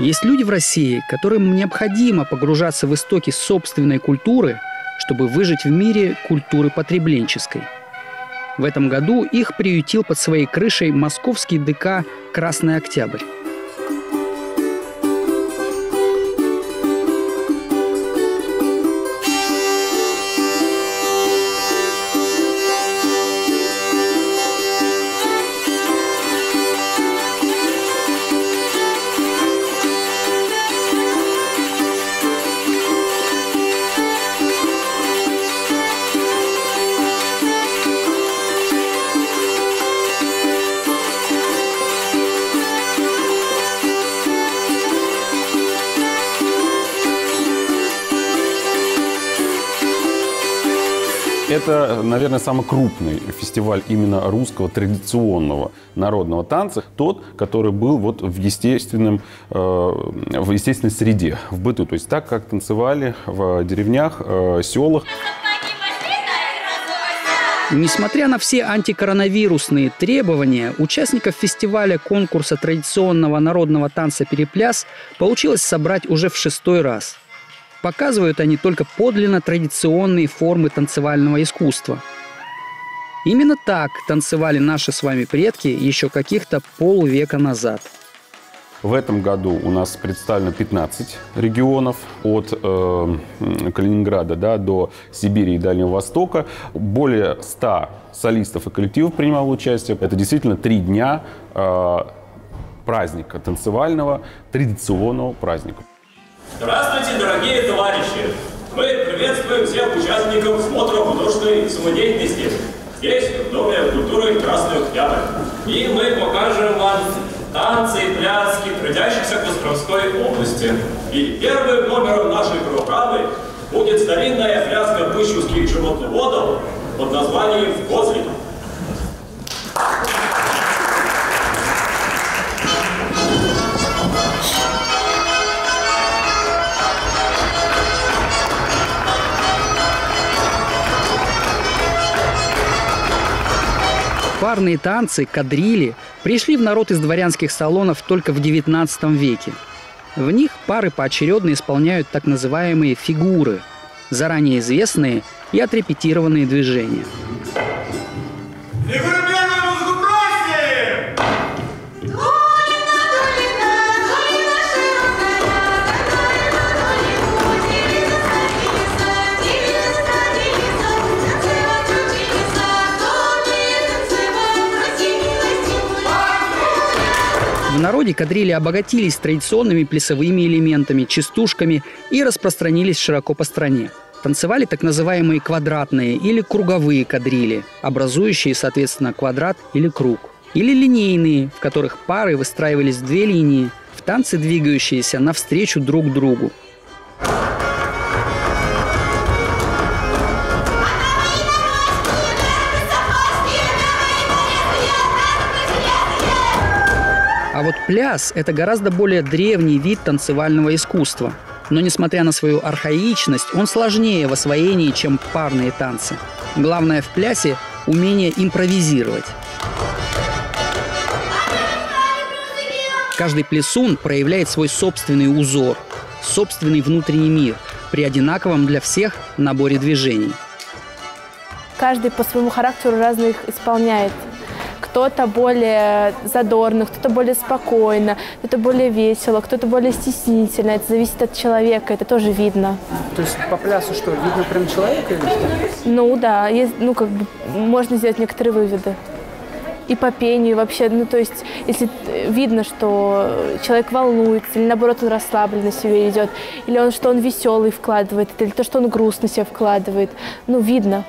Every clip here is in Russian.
Есть люди в России, которым необходимо погружаться в истоки собственной культуры, чтобы выжить в мире культуры потребленческой. В этом году их приютил под своей крышей московский ДК «Красный Октябрь». Это, наверное, самый крупный фестиваль именно русского традиционного народного танца. Тот, который был вот в, естественном, э, в естественной среде, в быту. То есть так, как танцевали в деревнях, э, селах. Несмотря на все антикоронавирусные требования, участников фестиваля конкурса традиционного народного танца «Перепляс» получилось собрать уже в шестой раз – Показывают они только подлинно традиционные формы танцевального искусства. Именно так танцевали наши с вами предки еще каких-то полвека назад. В этом году у нас представлено 15 регионов от э, Калининграда да, до Сибири и Дальнего Востока. Более 100 солистов и коллективов принимало участие. Это действительно три дня э, праздника танцевального, традиционного праздника. Здравствуйте, дорогие товарищи! Мы приветствуем всех участников смотра художественной самодеятельности здесь, в Доме культуры Красный Октябрь. И мы покажем вам танцы и пляски трудящихся Костромской области. И первым номером нашей программы будет старинная пляска пыщевских животноводов под названием «Козлик». Парные танцы, кадрили пришли в народ из дворянских салонов только в XIX веке. В них пары поочередно исполняют так называемые фигуры, заранее известные и отрепетированные движения. Фигуры народе кадрили обогатились традиционными плясовыми элементами, частушками и распространились широко по стране. Танцевали так называемые квадратные или круговые кадрили, образующие, соответственно, квадрат или круг. Или линейные, в которых пары выстраивались в две линии, в танце двигающиеся навстречу друг другу. Вот пляс – это гораздо более древний вид танцевального искусства. Но несмотря на свою архаичность, он сложнее в освоении, чем парные танцы. Главное в плясе – умение импровизировать. Каждый плясун проявляет свой собственный узор, собственный внутренний мир при одинаковом для всех наборе движений. Каждый по своему характеру разных исполняет кто-то более задорно, кто-то более спокойно, кто-то более весело, кто-то более стеснительно. Это зависит от человека, это тоже видно. То есть по плясу что, видно прям человека или что? Ну да, есть, ну как бы можно сделать некоторые выводы. И по пению вообще, ну то есть, если видно, что человек волнуется, или наоборот он расслабленно себя идет, или он, что он веселый вкладывает, или то, что он грустно себя вкладывает, ну видно.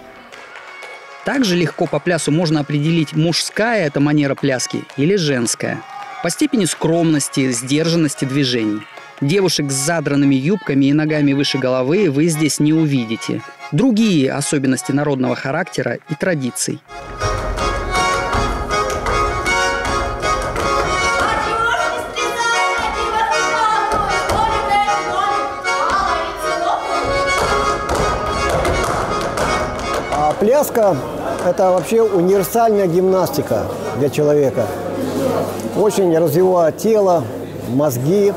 Также легко по плясу можно определить, мужская это манера пляски или женская. По степени скромности, сдержанности движений. Девушек с задранными юбками и ногами выше головы вы здесь не увидите. Другие особенности народного характера и традиций. Пляска – это вообще универсальная гимнастика для человека. Очень развивает тело, мозги,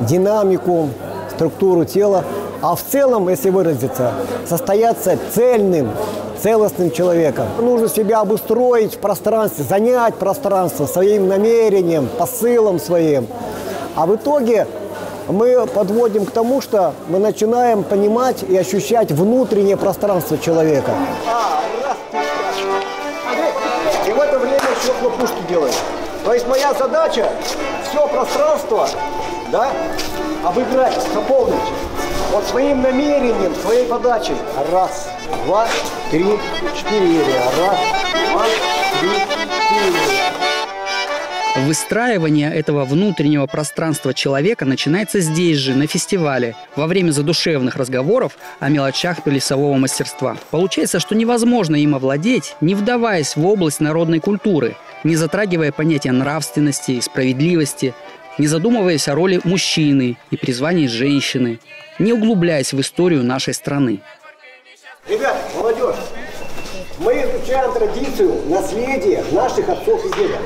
динамику, структуру тела, а в целом, если выразиться, состояться цельным, целостным человеком. Нужно себя обустроить в пространстве, занять пространство своим намерением, посылом своим. А в итоге мы подводим к тому, что мы начинаем понимать и ощущать внутреннее пространство человека. И в это время еще хлопушки делаем. То есть моя задача все пространство да, обыграть, заполнить. Вот своим намерением, своей подачей. Раз, два, три, четыре. Раз, два. Выстраивание этого внутреннего пространства человека начинается здесь же, на фестивале, во время задушевных разговоров о мелочах плясового мастерства. Получается, что невозможно им овладеть, не вдаваясь в область народной культуры, не затрагивая понятия нравственности и справедливости, не задумываясь о роли мужчины и призвании женщины, не углубляясь в историю нашей страны. Ребят, молодежь, мы изучаем традицию, наследие наших отцов и дедов.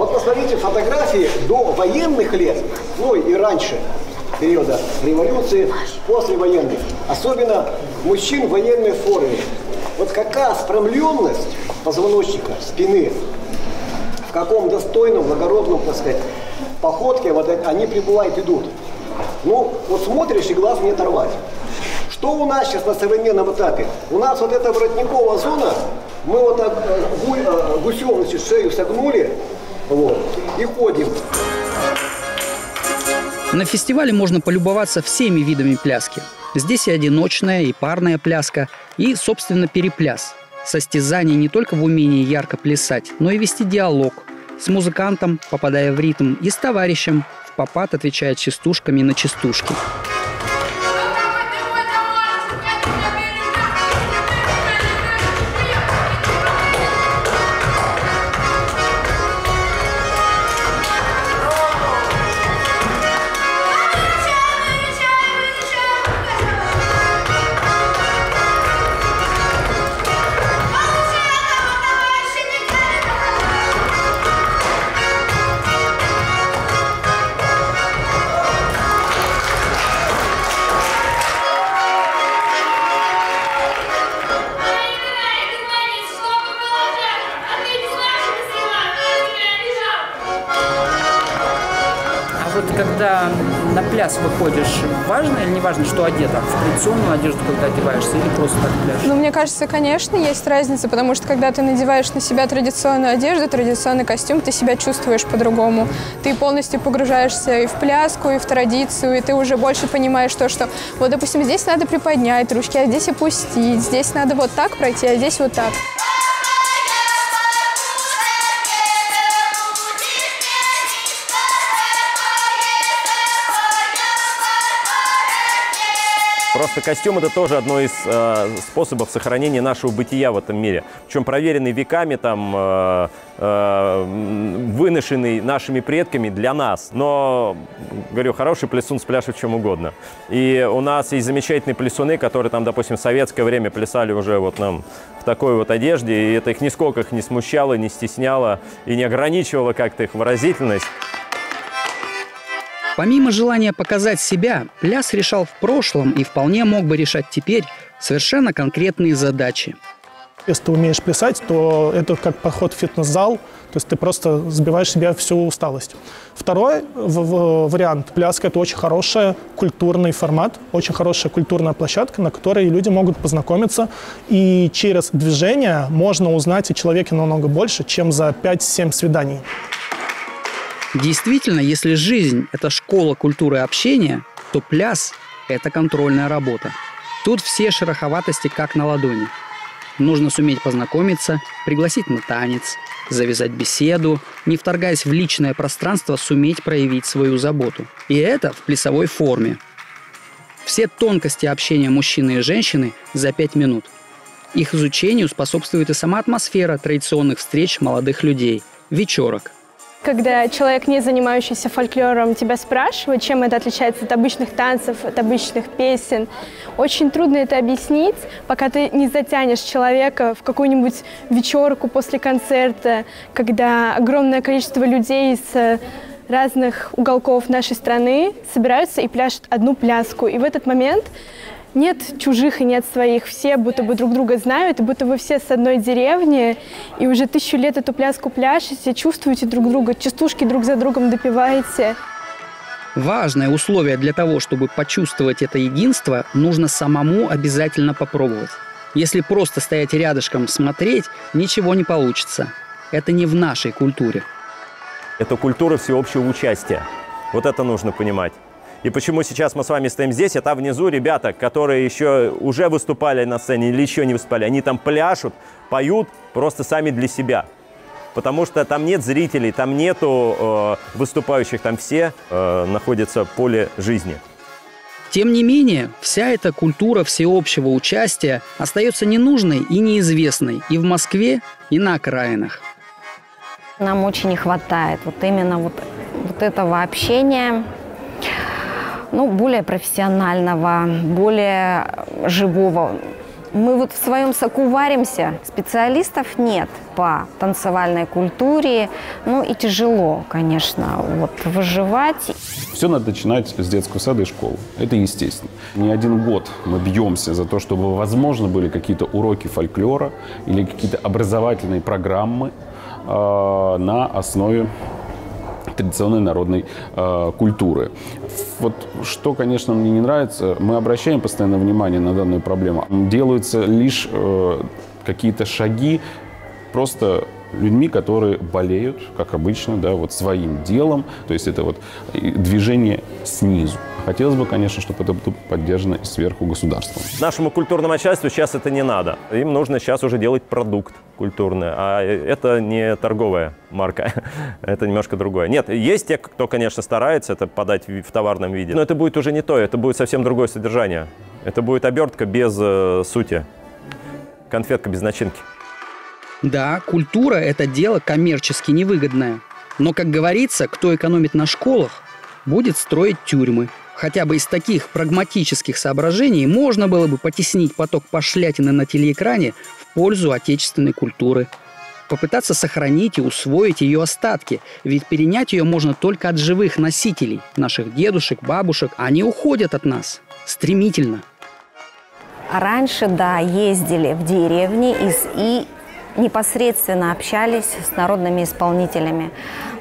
Вот посмотрите фотографии до военных лет, ну и раньше периода революции, после военных. Особенно мужчин в военной форме. Вот какая спрямленность позвоночника, спины, в каком достойном, благородном, так сказать, походке вот они прибывают, идут. Ну, вот смотришь и глаз не оторвать. Что у нас сейчас на современном этапе? У нас вот эта воротниковая зона, мы вот так э, э, гусем шею согнули, вот, и ходим. На фестивале можно полюбоваться всеми видами пляски. Здесь и одиночная, и парная пляска, и, собственно, перепляс. Состязание не только в умении ярко плясать, но и вести диалог с музыкантом, попадая в ритм, и с товарищем, в попад отвечая частушками на частушки. Когда на пляс выходишь, важно или не важно, что одета? В традиционную одежду, когда одеваешься, или просто так пляж? Ну, мне кажется, конечно, есть разница, потому что когда ты надеваешь на себя традиционную одежду, традиционный костюм, ты себя чувствуешь по-другому. Ты полностью погружаешься и в пляску, и в традицию, и ты уже больше понимаешь то, что вот, допустим, здесь надо приподнять ручки, а здесь опустить, здесь надо вот так пройти, а здесь вот так. Просто костюм это тоже одно из э, способов сохранения нашего бытия в этом мире. Причем проверенный веками, там, э, э, выношенный нашими предками для нас. Но, говорю, хороший плясун спляшет чем угодно. И у нас есть замечательные плясуны, которые там, допустим, в советское время плясали уже вот нам в такой вот одежде. И это их нисколько их не смущало, не стесняло и не ограничивало как-то их выразительность. Помимо желания показать себя, пляс решал в прошлом и вполне мог бы решать теперь совершенно конкретные задачи. Если ты умеешь плясать, то это как поход в фитнес-зал, то есть ты просто сбиваешь себя всю усталость. Второй вариант пляска – это очень хороший культурный формат, очень хорошая культурная площадка, на которой люди могут познакомиться, и через движение можно узнать о человеке намного больше, чем за 5-7 свиданий. Действительно, если жизнь – это школа культуры общения, то пляс – это контрольная работа. Тут все шероховатости как на ладони. Нужно суметь познакомиться, пригласить на танец, завязать беседу, не вторгаясь в личное пространство, суметь проявить свою заботу. И это в плясовой форме. Все тонкости общения мужчины и женщины за пять минут. Их изучению способствует и сама атмосфера традиционных встреч молодых людей – вечерок – когда человек, не занимающийся фольклором, тебя спрашивает, чем это отличается от обычных танцев, от обычных песен, очень трудно это объяснить, пока ты не затянешь человека в какую-нибудь вечерку после концерта, когда огромное количество людей с разных уголков нашей страны собираются и пляшут одну пляску. И в этот момент нет чужих и нет своих. Все будто бы друг друга знают, и будто бы все с одной деревни, и уже тысячу лет эту пляску пляшете, чувствуете друг друга, частушки друг за другом допиваете. Важное условие для того, чтобы почувствовать это единство, нужно самому обязательно попробовать. Если просто стоять рядышком смотреть, ничего не получится. Это не в нашей культуре. Это культура всеобщего участия. Вот это нужно понимать. И почему сейчас мы с вами стоим здесь, а там внизу ребята, которые еще уже выступали на сцене или еще не выступали, они там пляшут, поют просто сами для себя. Потому что там нет зрителей, там нету э, выступающих, там все э, находятся в поле жизни. Тем не менее, вся эта культура всеобщего участия остается ненужной и неизвестной и в Москве, и на окраинах. Нам очень не хватает вот именно вот, вот этого общения, ну, более профессионального, более живого. Мы вот в своем соку варимся, специалистов нет по танцевальной культуре, ну и тяжело, конечно, вот выживать. Все надо начинать с детского сада и школы. Это естественно. Не один год мы бьемся за то, чтобы, возможно, были какие-то уроки фольклора или какие-то образовательные программы э, на основе традиционной народной э, культуры. Вот что, конечно, мне не нравится, мы обращаем постоянно внимание на данную проблему. Делаются лишь э, какие-то шаги просто людьми, которые болеют, как обычно, да, вот своим делом. То есть это вот движение снизу. Хотелось бы, конечно, чтобы это было поддержано и сверху государством. Нашему культурному начальству сейчас это не надо. Им нужно сейчас уже делать продукт культурный. А это не торговая марка. это немножко другое. Нет, есть те, кто, конечно, старается это подать в товарном виде. Но это будет уже не то. Это будет совсем другое содержание. Это будет обертка без э, сути. Конфетка без начинки. Да, культура – это дело коммерчески невыгодное. Но, как говорится, кто экономит на школах, будет строить тюрьмы. Хотя бы из таких прагматических соображений можно было бы потеснить поток пошлятины на телеэкране в пользу отечественной культуры. Попытаться сохранить и усвоить ее остатки, ведь перенять ее можно только от живых носителей, наших дедушек, бабушек. Они уходят от нас стремительно. Раньше, да, ездили в деревни из, и непосредственно общались с народными исполнителями.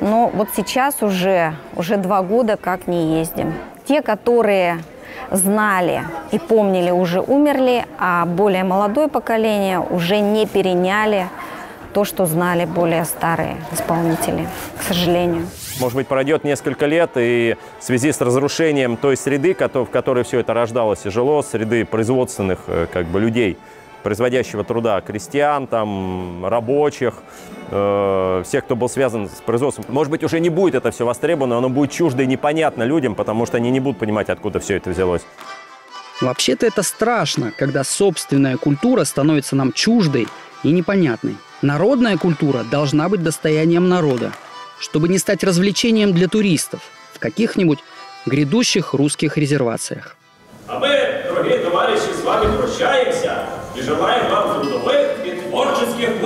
Но вот сейчас уже, уже два года как не ездим. Те, которые знали и помнили, уже умерли, а более молодое поколение уже не переняли то, что знали более старые исполнители, к сожалению. Может быть, пройдет несколько лет, и в связи с разрушением той среды, в которой все это рождалось и жило, среды производственных э, как бы, людей – производящего труда, крестьян, там, рабочих, э, всех, кто был связан с производством. Может быть, уже не будет это все востребовано, оно будет чуждо и непонятно людям, потому что они не будут понимать, откуда все это взялось. Вообще-то это страшно, когда собственная культура становится нам чуждой и непонятной. Народная культура должна быть достоянием народа, чтобы не стать развлечением для туристов в каких-нибудь грядущих русских резервациях. А мы, дорогие товарищи, с вами прощаемся и желаем вам трудовых и творческих.